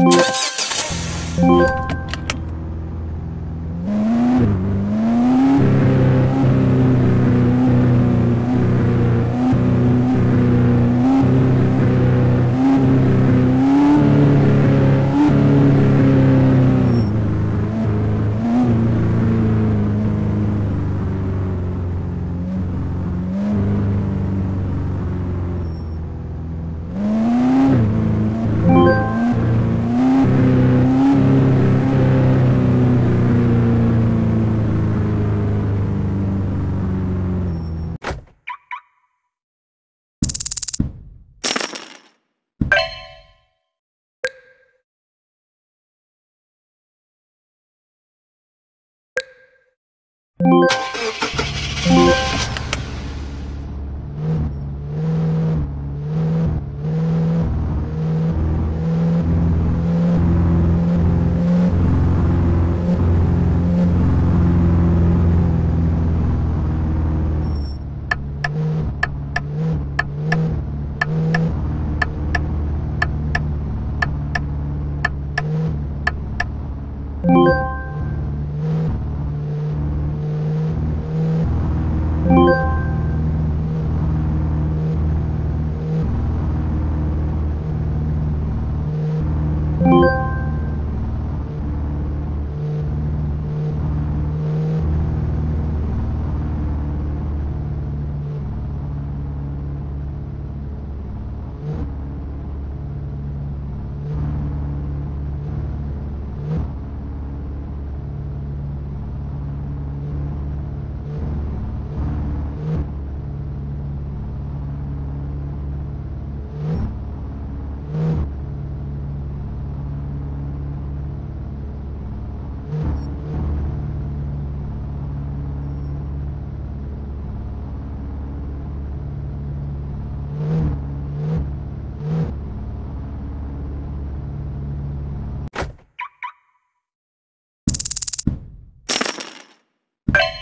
you. you you